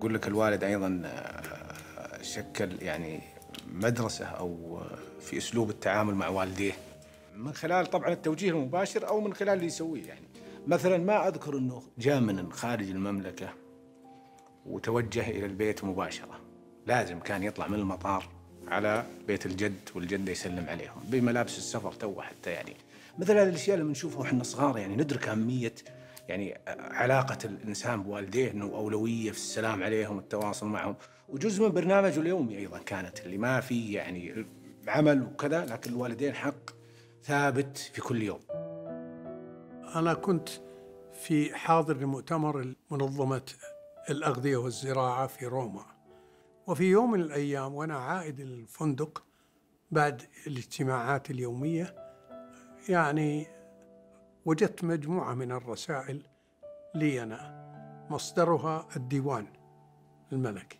أقول لك الوالد أيضا آه، شكل يعني مدرسة أو في أسلوب التعامل مع والديه. من خلال طبعا التوجيه المباشر أو من خلال اللي يسويه يعني. مثلا ما أذكر أنه جاء من خارج المملكة وتوجه إلى البيت مباشرة. لازم كان يطلع من المطار على بيت الجد والجدة يسلم عليهم. بملابس السفر تو حتى يعني. مثل هذه الأشياء اللي نشوفها وإحنا صغار يعني ندرك أهمية يعني علاقة الإنسان بوالديه أنه أولوية في السلام عليهم والتواصل معهم. وجزء من برنامجه اليومي أيضا كانت اللي ما في يعني عمل وكذا لكن الوالدين حق ثابت في كل يوم. أنا كنت في حاضر لمؤتمر منظمة الأغذية والزراعة في روما. وفي يوم من الأيام وأنا عائد الفندق بعد الاجتماعات اليومية يعني وجدت مجموعة من الرسائل لي أنا مصدرها الديوان الملكي.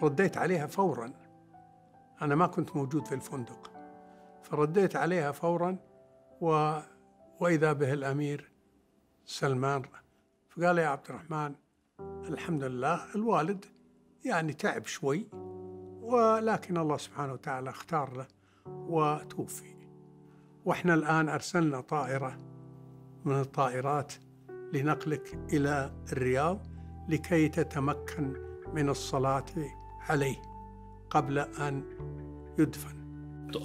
فرديت عليها فورا. أنا ما كنت موجود في الفندق. فرديت عليها فورا و... وإذا به الأمير سلمان فقال يا عبد الرحمن الحمد لله الوالد يعني تعب شوي ولكن الله سبحانه وتعالى اختار له وتوفي. وإحنا الآن أرسلنا طائرة من الطائرات لنقلك إلى الرياض لكي تتمكن من الصلاة عليه قبل أن يدفن.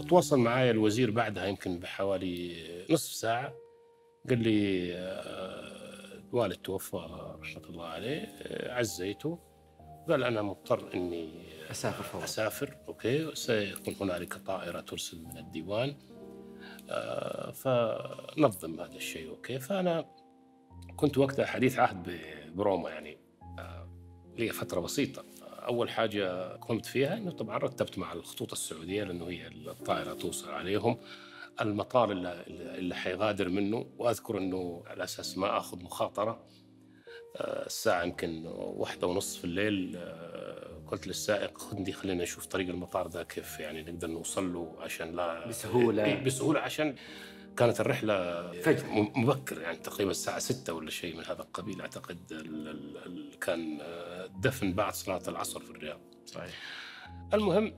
تواصل معي الوزير بعدها يمكن بحوالي نصف ساعة. قال لي آه، الوالد توفى رحمة الله عليه آه، عزيته. قال أنا مضطر إني أسافر فورا. أسافر okay. سيكون هنالك طائرة ترسل من الديوان. آه، فنظم هذا الشيء okay؟ فأنا كنت وقتها حديث عهد بروما يعني. آه، لي فترة بسيطة. أول حاجة قمت فيها أنه طبعا رتبت مع الخطوط السعودية لأنه هي الطائرة توصل عليهم. المطار اللي, اللي حيغادر منه وأذكر أنه على أساس ما أخذ مخاطرة آه، الساعة يمكن واحدة ونص في الليل قلت للسائق خذني خلينا نشوف طريق المطار ذا كيف يعني نقدر نوصل له عشان لا بسهولة. إيه بسهولة عشان كانت الرحلة فجر. مبكر يعني تقريبا الساعة ستة ولا شيء من هذا القبيل. أعتقد ال ال ال كان الدفن بعد صلاة العصر في الرياض. صحيح. المهم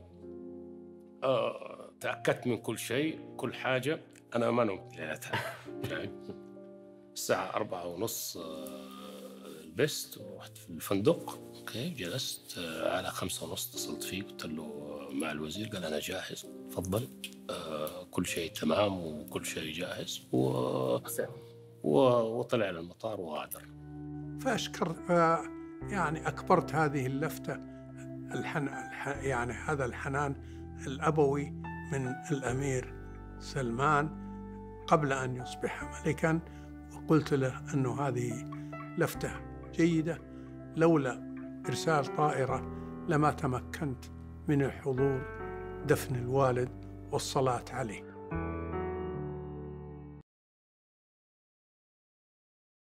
آه تأكدت من كل شيء كل حاجة. أنا ما نمت ليلتها. يعني الساعة أربعة ونص آه لبست ورحت في الفندق. أوكي جلست آه، على خمسة ونص اتصلت فيه قلت له مع الوزير. قال أنا جاهز تفضل. آه كل شيء تمام وكل شيء جاهز. و... و... وطلع للمطار وغادر فأشكر يعني أكبرت هذه اللفتة الحن... الح... يعني هذا الحنان الأبوي من الأمير سلمان قبل أن يصبح ملكا. وقلت له أنه هذه لفتة جيدة لولا إرسال طائرة لما تمكنت من الحضور دفن الوالد والصلاة عليه.